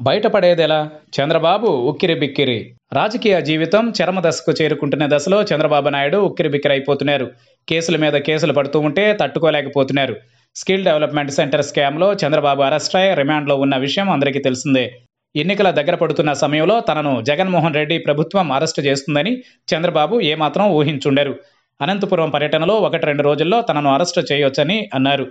బయటపడేదెలా చంద్రబాబు ఉక్కిరి బిక్కిరి రాజకీయ జీవితం చరమదశకు చేరుకుంటున్న దశలో చంద్రబాబు నాయుడు ఉక్కిరి బిక్కిరి అయిపోతున్నారు కేసుల మీద కేసులు పడుతూ ఉంటే తట్టుకోలేకపోతున్నారు. స్కిల్ డెవలప్మెంట్ సెంటర్ స్కామ్లో చంద్రబాబు అరెస్ట్ అయి రిమాండ్లో ఉన్న విషయం అందరికీ తెలిసిందే. ఎన్నికల దగ్గర పడుతున్న సమయంలో తనను జగన్మోహన్ రెడ్డి ప్రభుత్వం అరెస్టు చేస్తుందని చంద్రబాబు ఏమాత్రం ఊహించుండరు. అనంతపురం పర్యటనలో ఒకటి రెండు రోజుల్లో తనను అరెస్టు చేయొచ్చని అన్నారు.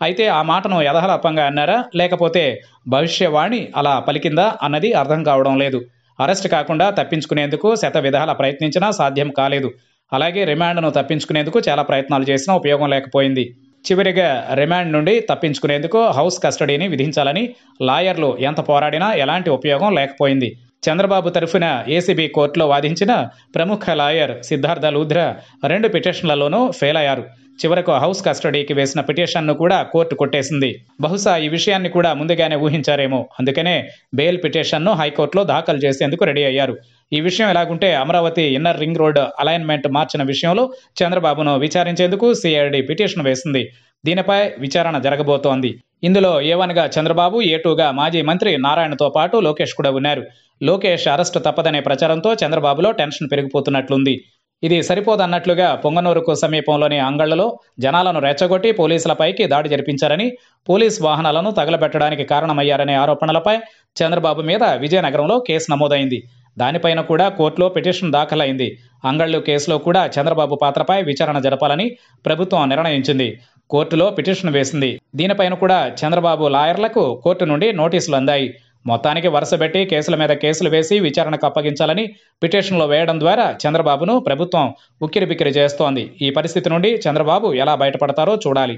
అయితే ఆ మాటను యథహలపంగా అన్నారా? లేకపోతే భవిష్యవాణి అలా పలికిందా అన్నది అర్థం కావడం లేదు. అరెస్ట్ కాకుండా తప్పించుకునేందుకు శత విధాల ప్రయత్నించినా సాధ్యం కాలేదు. అలాగే రిమాండ్ను తప్పించుకునేందుకు చాలా ప్రయత్నాలు చేసినా ఉపయోగం లేకపోయింది. చివరిగా రిమాండ్ నుండి తప్పించుకునేందుకు హౌస్ కస్టడీని విధించాలని లాయర్లు ఎంత పోరాడినా ఎలాంటి ఉపయోగం లేకపోయింది. చంద్రబాబు తరఫున ఏసీబీ కోర్టులో వాదించిన ప్రముఖ లాయర్ సిద్ధార్థ లూధ్రా రెండు పిటిషన్లలోనూ ఫెయిల్ అయ్యారు చివరకు హౌస్ కస్టడీకి వేసిన పిటిషన్ను కూడా కోర్టు కొట్టేసింది. బహుశా ఈ విషయాన్ని కూడా ముందుగానే ఊహించారేమో. అందుకనే బెయిల్ పిటిషన్ను హైకోర్టులో దాఖలు చేసేందుకు రెడీ అయ్యారు. ఈ విషయం ఎలాగుంటే Amaravati inner ring road alignment మార్చిన విషయంలో చంద్రబాబును విచారించేందుకు సిఐడి పిటిషన్ వేసింది. దీనిపై విచారణ జరగబోతోంది. ఇందులో ఏవన్గా చంద్రబాబు ఏటూగా మాజీ మంత్రి నారాయణతో పాటు లోకేష్ కూడా ఉన్నారు. లోకేష్ అరెస్టు తప్పదనే ప్రచారంతో చంద్రబాబులో టెన్షన్ పెరిగిపోతున్నట్లుంది. ఇది సరిపోదన్నట్లుగా పొంగనూరుకు సమీపంలోని అంగళ్ళలో జనాలను రెచ్చగొట్టి పోలీసులపైకి దాడి జరిపించారని పోలీస్ వాహనాలను తగలబెట్టడానికి కారణమయ్యారనే ఆరోపణలపై చంద్రబాబు మీద విజయనగరంలో కేసు నమోదైంది. దానిపైన కూడా కోర్టులో పిటిషన్ దాఖలైంది. అంగళ్ళు కేసులో కూడా చంద్రబాబు పాత్రపై విచారణ జరపాలని ప్రభుత్వం నిర్ణయించింది. కోర్టులో పిటిషన్ వేసింది. దీనిపైన కూడా చంద్రబాబు లాయర్లకు కోర్టు నుండి నోటీసులు అందాయి. మొత్తానికి వరుసబెట్టి కేసుల మీద కేసులు వేసి విచారణకు అప్పగించాలని పిటిషన్లో వేయడం ద్వారా చంద్రబాబును ప్రభుత్వం ఉక్కిరిబిక్కిరి చేస్తోంది. ఈ పరిస్థితి నుండి చంద్రబాబు ఎలా బయటపడతారో చూడాలి.